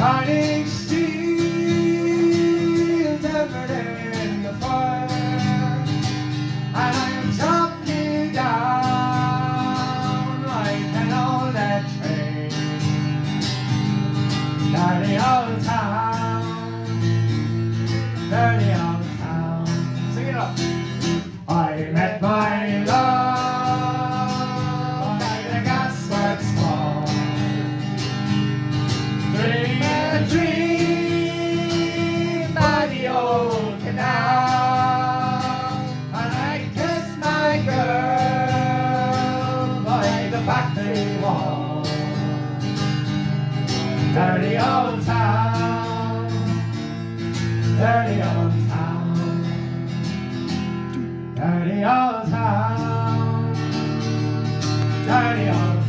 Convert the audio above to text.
Shining steel tempered in the fire. And I'm jumping down like an old train. Dirty old town. Dirty old town. Sing it up. I met my girl by the factory wall Dirty old town Dirty old town Dirty old town Dirty old